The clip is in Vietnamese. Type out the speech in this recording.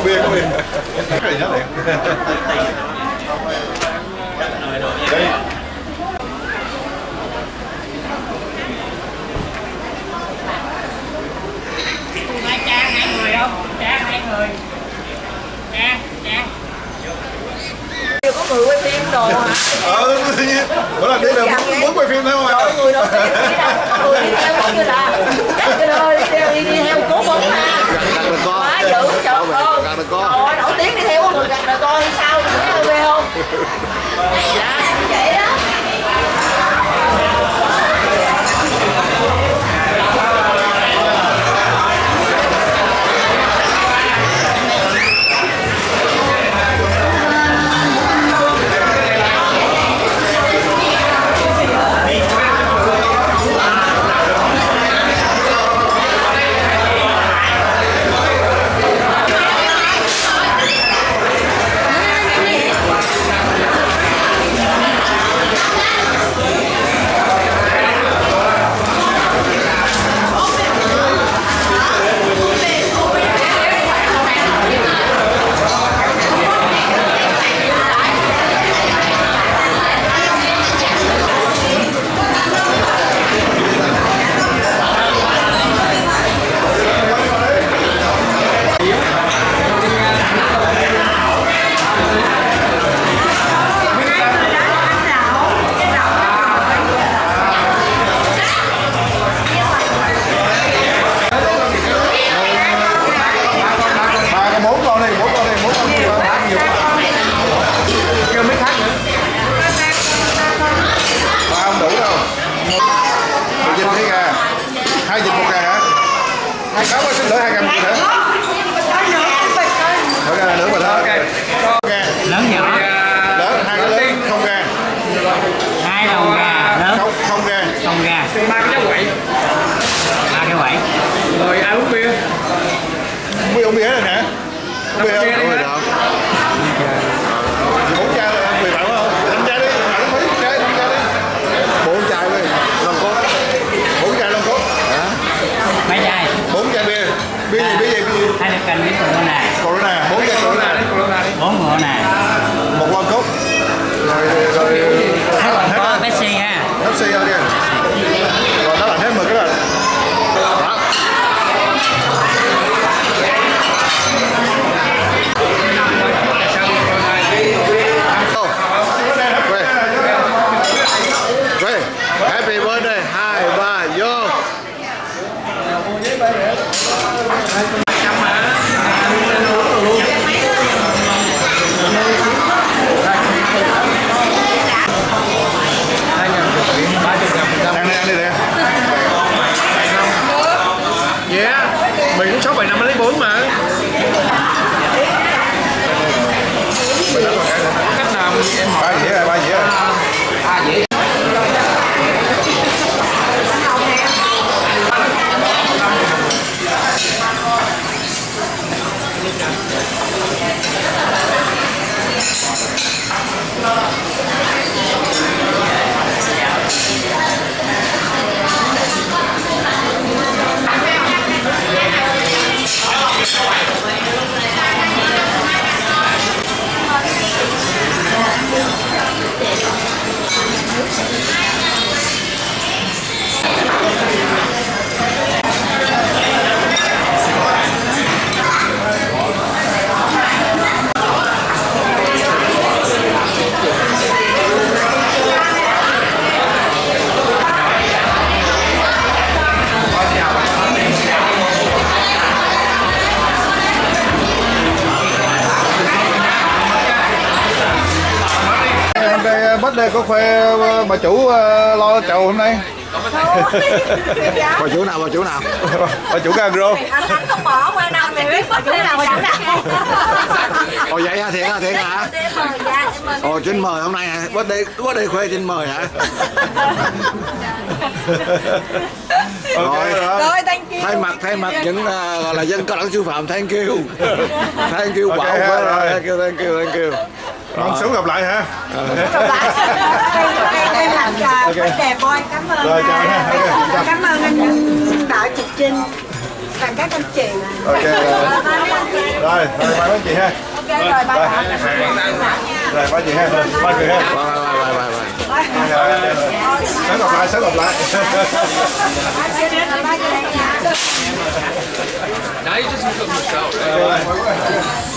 bia có bia cái gì liền đây Hai cha hai người không? Cha hai người. Cha, cha. Chưa có người quay phim đồ hả? ờ tự nhiên bữa là đi là muốn, quay phim Trời ạ người đầu tiên có người đi theo chưa là không? Hai xin lỗi hai ngàn một hả Mỗi gà là nửa gà Lớn nhỏ. lớn hai cái lớn không gà Hai đầu gà lớn. không không gà Không gà. ba cái cháu quậy Ba cái quẩy. rồi ai uống bia uống bia uống bia này nè uống bia không Rồi được. Mình cũng sáu bảy năm lấy bốn mà cách nào em hỏi ba dĩa rồi ba dĩa rồi Hôm nay birthday có khoe ờ, bà chủ ờ, lo chầu hôm nay? Bà chủ nào bà chủ nào? Bà chủ ca agro Anh không bỏ qua đâu mày biết bà chủ nào bà chủ nào Ồ vậy hả thiệt hả thiệt hả? Dạ mời Ồ xin mời hôm nay hả? Birthday birthday khoe xin mời hả? Ok Rồi. rồi. Rồi thank you. Thay mặt thay mặt những à, gọi là dân cao đẳng sư phạm thank you. Thank you bảo vệ rồi. thank you thank you thank you mong sớm gặp lại ha em làm trà Ok. okay. đẹp boy cảm ơn Rồi, chào nha. à, Ok, cảm ơn anh đạo chị Trinh. Và các anh chị. Ok rồi. rồi rồi ba chị ha. Ok rồi bye rồi. Ba chị ha. Ba người ha. sớm gặp lại sớm gặp lại. Now you just look at yourself,